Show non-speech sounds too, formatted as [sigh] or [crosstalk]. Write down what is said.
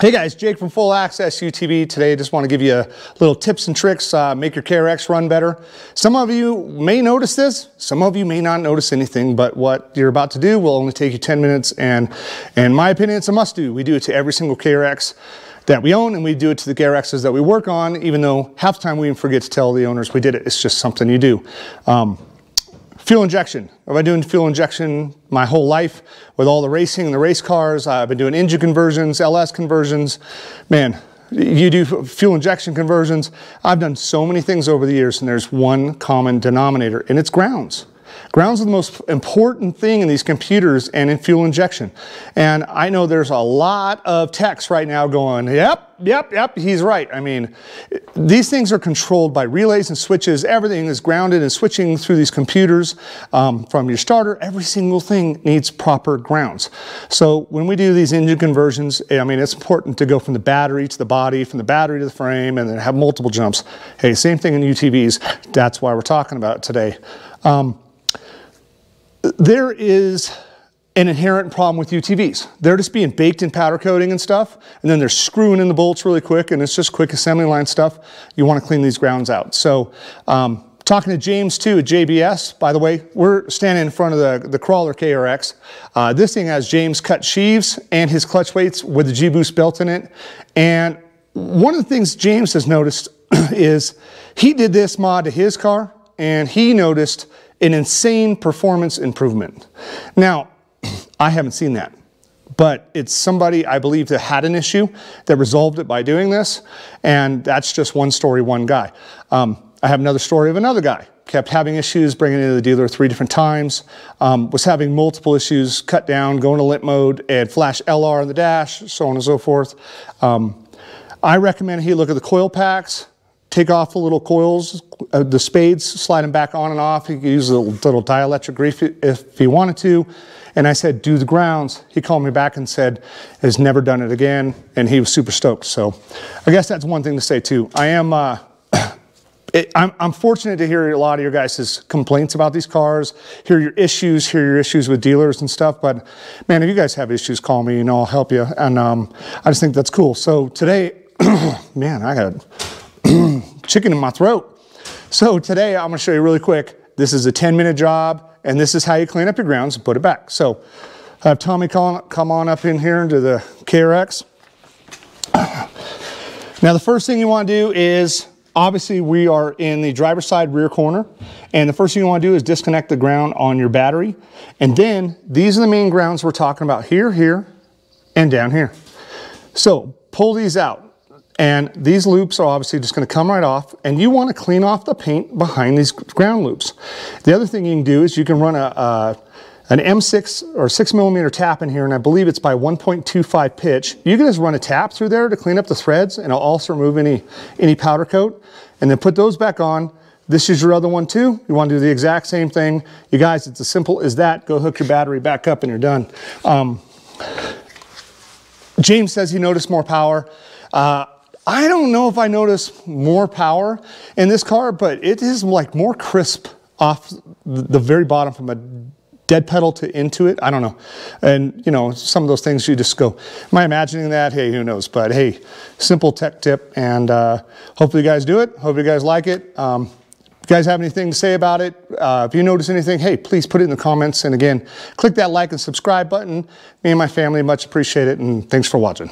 Hey guys, Jake from Full Access UTV. Today I just want to give you a little tips and tricks, uh, make your KRX run better. Some of you may notice this, some of you may not notice anything, but what you're about to do will only take you 10 minutes and in my opinion, it's a must do. We do it to every single KRX that we own and we do it to the KRXs that we work on, even though half the time we even forget to tell the owners we did it. It's just something you do. Um, Fuel injection. I've been doing fuel injection my whole life with all the racing and the race cars. Uh, I've been doing engine conversions, LS conversions. Man, you do fuel injection conversions. I've done so many things over the years and there's one common denominator and it's grounds. Grounds are the most important thing in these computers and in fuel injection. And I know there's a lot of techs right now going, yep, yep, yep, he's right. I mean, these things are controlled by relays and switches. Everything is grounded and switching through these computers um, from your starter. Every single thing needs proper grounds. So when we do these engine conversions, I mean, it's important to go from the battery to the body, from the battery to the frame, and then have multiple jumps. Hey, same thing in UTVs. That's why we're talking about it today. Um, there is an inherent problem with UTVs. They're just being baked in powder coating and stuff, and then they're screwing in the bolts really quick, and it's just quick assembly line stuff. You want to clean these grounds out. So um, talking to James too at JBS, by the way, we're standing in front of the, the Crawler KRX. Uh, this thing has James cut sheaves and his clutch weights with the G-Boost belt in it. And one of the things James has noticed [clears throat] is he did this mod to his car, and he noticed an insane performance improvement. Now, [clears throat] I haven't seen that, but it's somebody I believe that had an issue that resolved it by doing this, and that's just one story, one guy. Um, I have another story of another guy kept having issues bringing it into the dealer three different times, um, was having multiple issues, cut down, going to limp mode, and flash LR on the dash, so on and so forth. Um, I recommend he look at the coil packs, take off the little coils, uh, the spades, slide them back on and off. He could use a little, little dielectric grease if he wanted to. And I said, do the grounds. He called me back and said, has never done it again. And he was super stoked. So I guess that's one thing to say too. I am, uh, [coughs] it, I'm, I'm, fortunate to hear a lot of your guys' complaints about these cars, hear your issues, hear your issues with dealers and stuff. But man, if you guys have issues, call me, you know, I'll help you. And um, I just think that's cool. So today, [coughs] man, I got [coughs] chicken in my throat. So today I'm gonna show you really quick. This is a 10 minute job and this is how you clean up your grounds and put it back. So I have Tommy come on up in here into the KRX. Now the first thing you wanna do is, obviously we are in the driver's side rear corner and the first thing you wanna do is disconnect the ground on your battery. And then these are the main grounds we're talking about here, here, and down here. So pull these out. And these loops are obviously just gonna come right off and you wanna clean off the paint behind these ground loops. The other thing you can do is you can run a, a an M6 or six millimeter tap in here, and I believe it's by 1.25 pitch. You can just run a tap through there to clean up the threads and it'll also remove any, any powder coat and then put those back on. This is your other one too. You wanna do the exact same thing. You guys, it's as simple as that. Go hook your battery back up and you're done. Um, James says he noticed more power. Uh, I don't know if I notice more power in this car, but it is like more crisp off the very bottom from a dead pedal to into it. I don't know. And you know, some of those things you just go, am I imagining that? Hey, who knows? But hey, simple tech tip and uh, hopefully you guys do it. Hope you guys like it. Um, if you guys have anything to say about it, uh, if you notice anything, hey, please put it in the comments. And again, click that like and subscribe button. Me and my family much appreciate it. And thanks for watching.